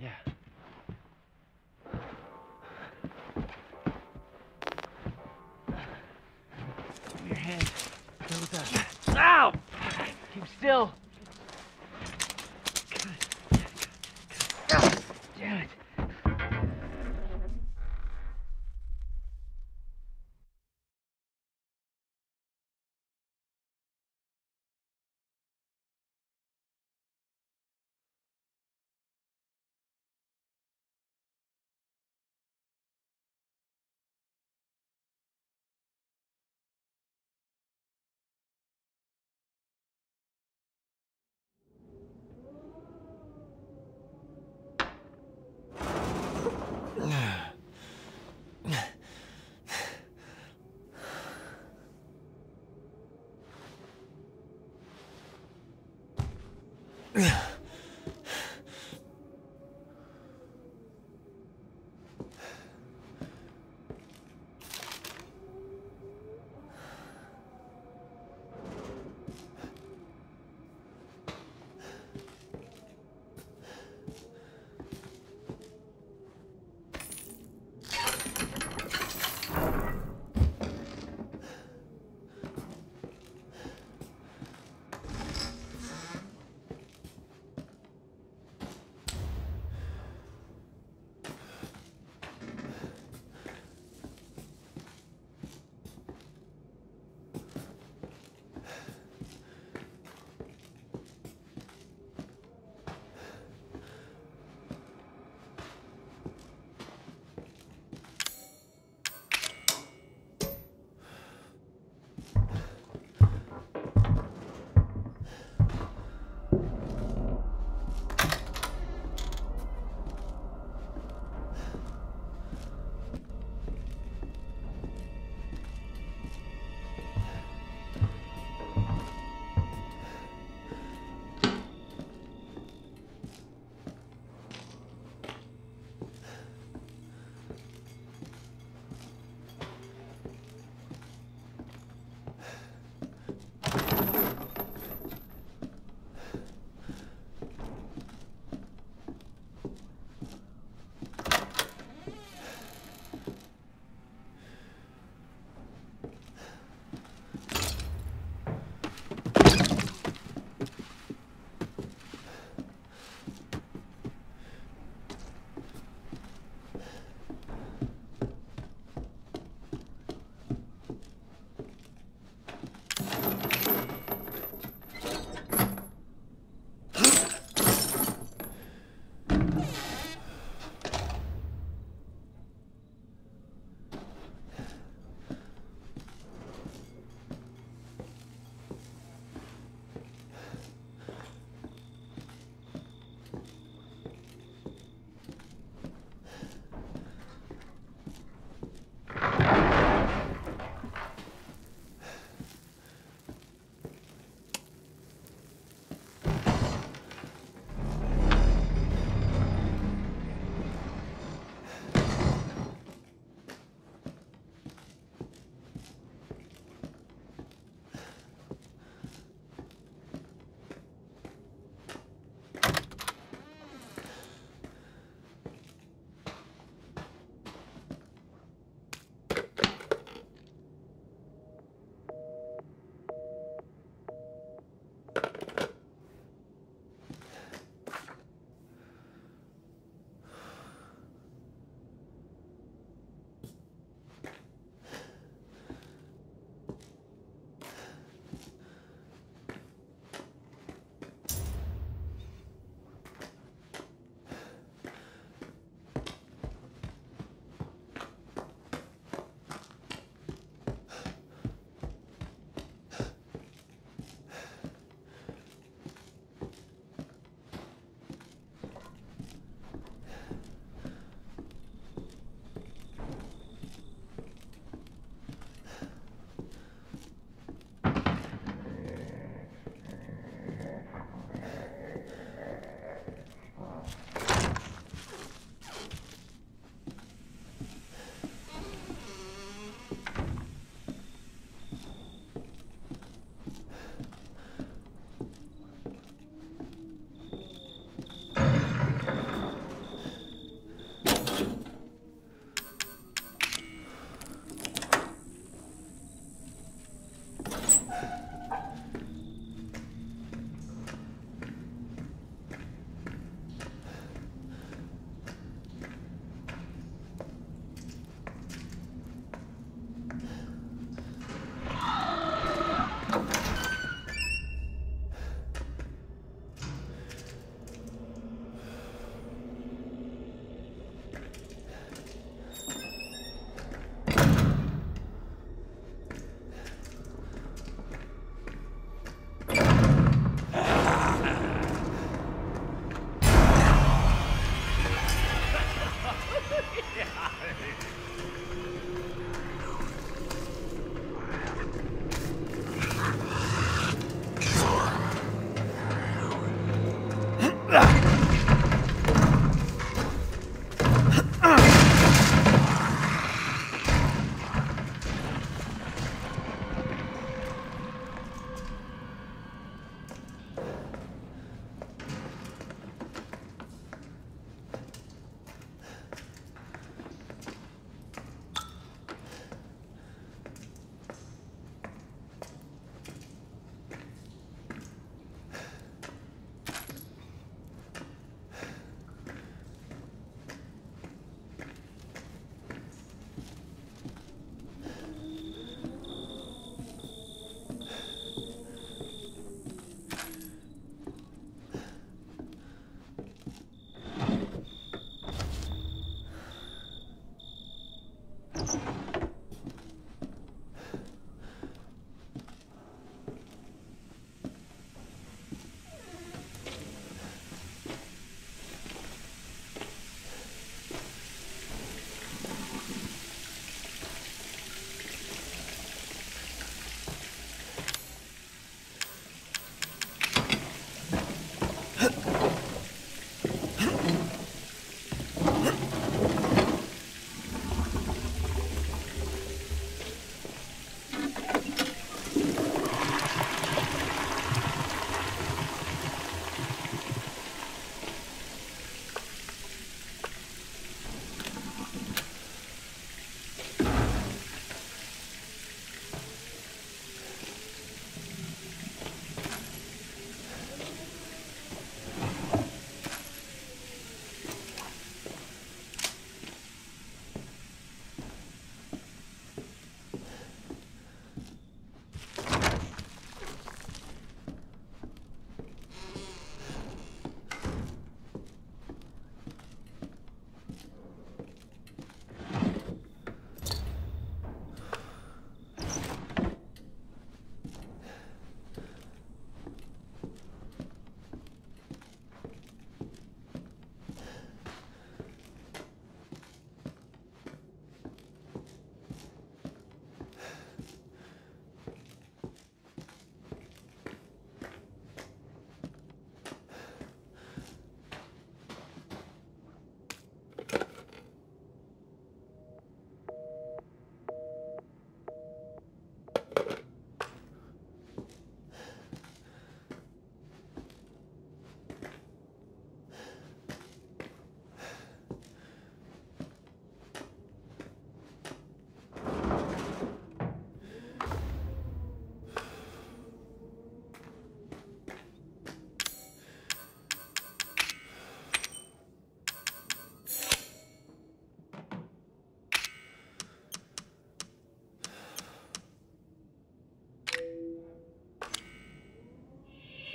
Yeah. Your hand. Go with that. Ow! Keep still.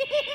Hehehehe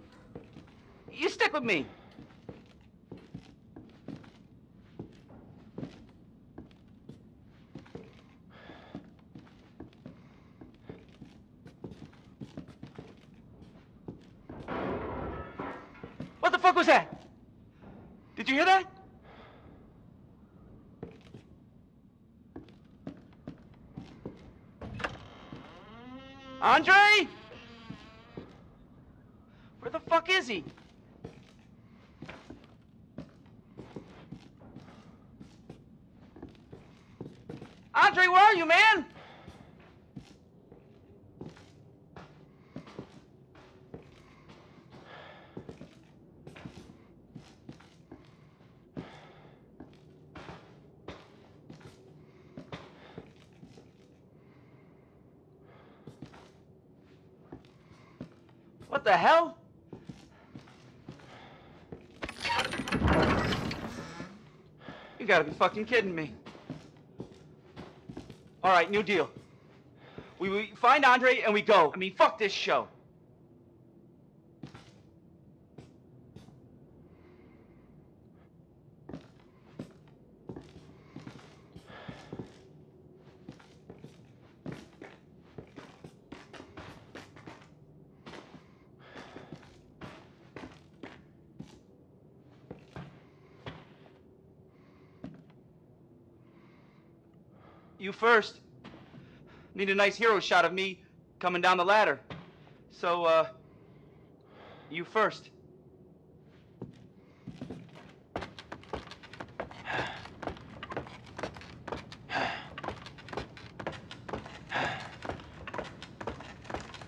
you stick with me. What the fuck was that? Did you hear that? Andre? Where the fuck is he? Andre, where are you, man? What the hell? You gotta be fucking kidding me. All right, new deal. We, we find Andre and we go. I mean, fuck this show. You first. Need a nice hero shot of me coming down the ladder. So, uh, you first.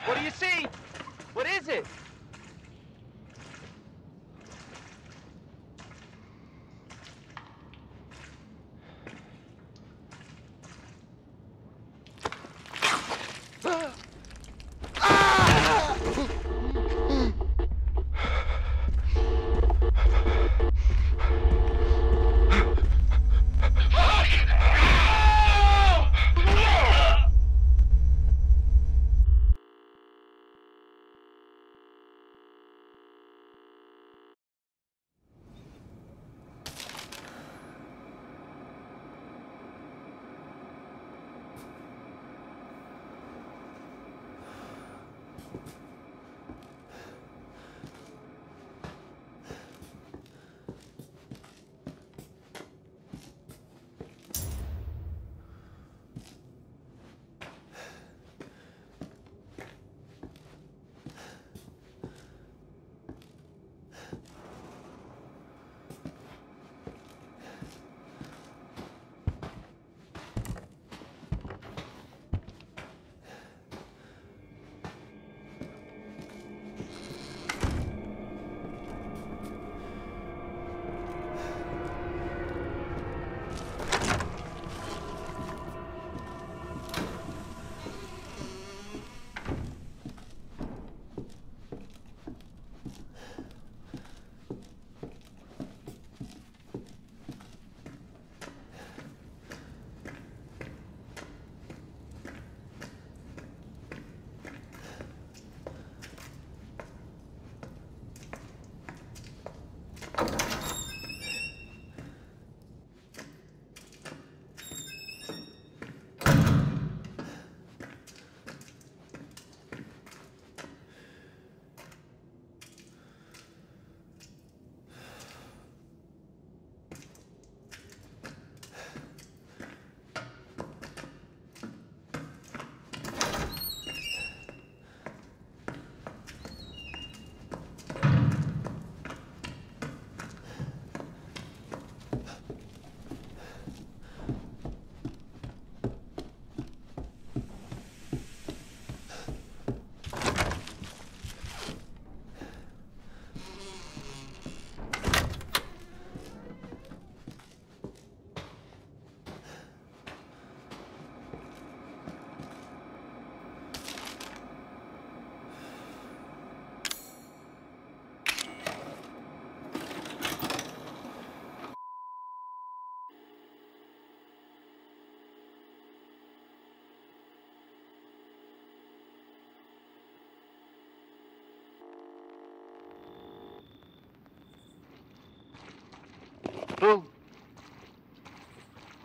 What do you see?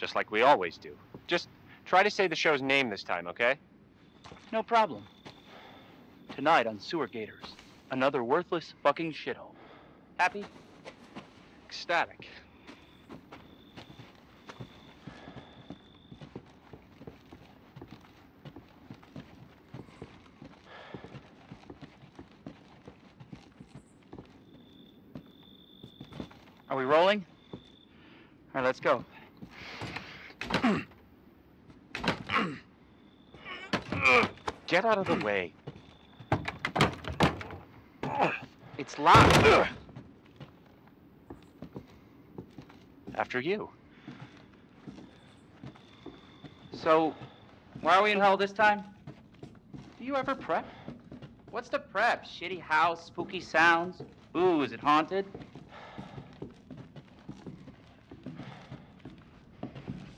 Just like we always do. Just try to say the show's name this time, okay? No problem. Tonight on Sewer Gators, another worthless fucking shithole. Happy? Ecstatic. Are we rolling? All right, let's go. Get out of the way. It's locked. After you. So, why are we in hell this time? Do you ever prep? What's the prep? Shitty house, spooky sounds? Ooh, is it haunted?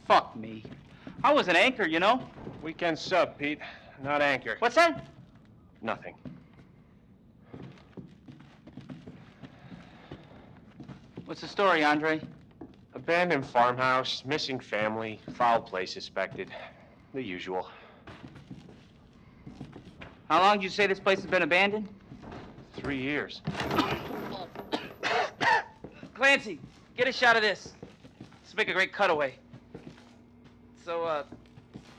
Fuck me. I was an anchor, you know? Weekend sub, Pete. Not anchor. What's that? Nothing. What's the story, Andre? Abandoned farmhouse, missing family, foul play suspected. The usual. How long did you say this place has been abandoned? Three years. Clancy, get a shot of this. Let's make a great cutaway. So, uh,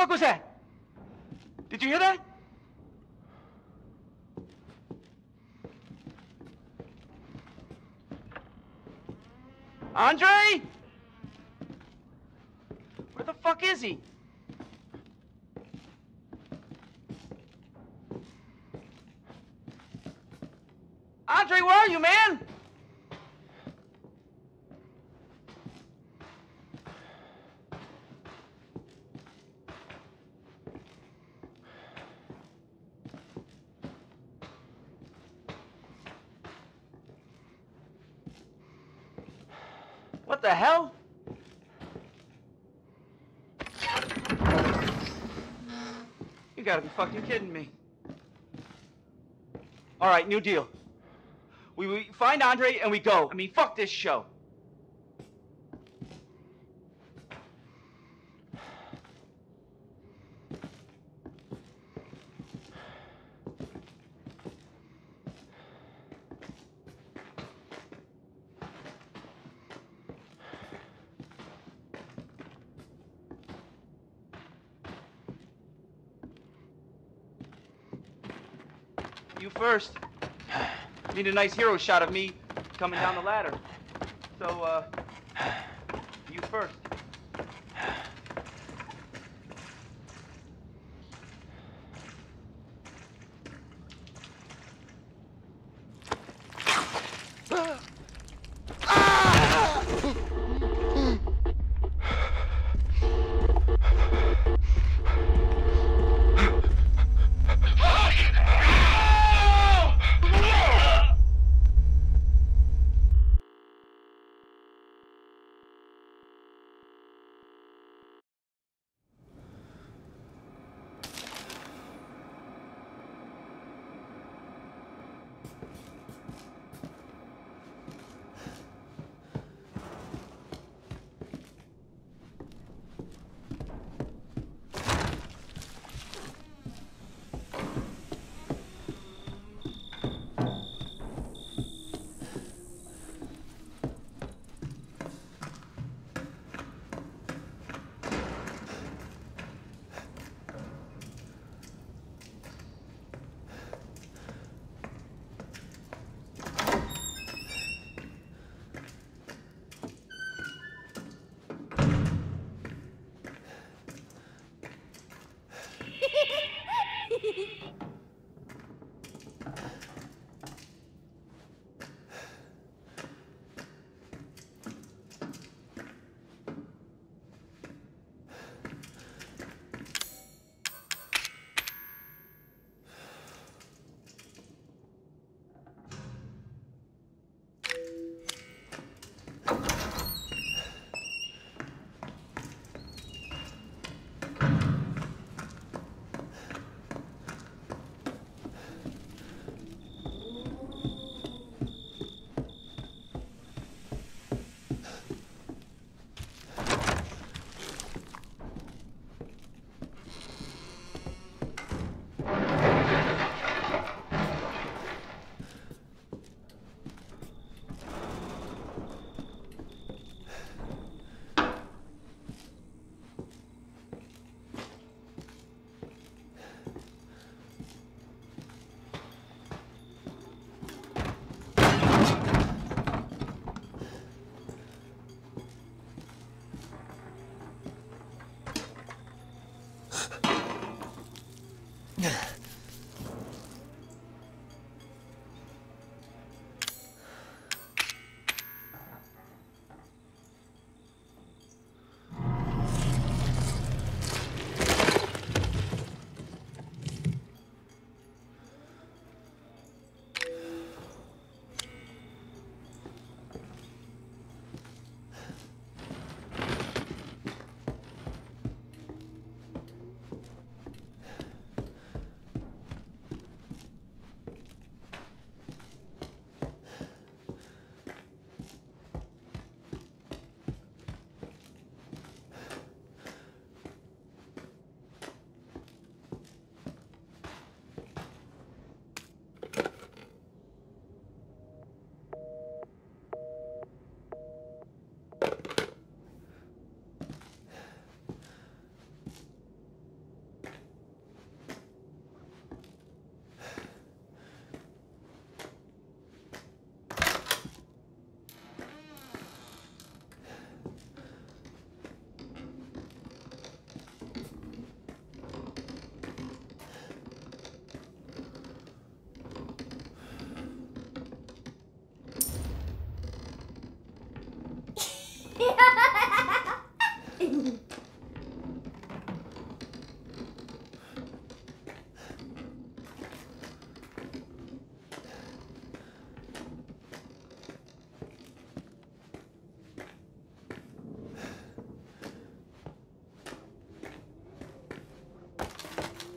Fuck was that? Did you hear that? Andre? Where the fuck is he? Andre, where are you, man? What the hell? You fucking kidding me. All right, new deal. We, we find Andre and we go. I mean, fuck this show. You first. Need a nice hero shot of me coming down the ladder. So, uh, you first.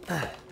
Ah.